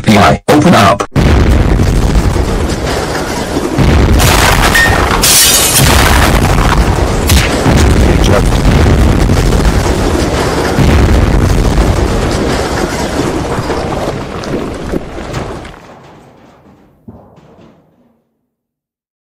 API. Open up.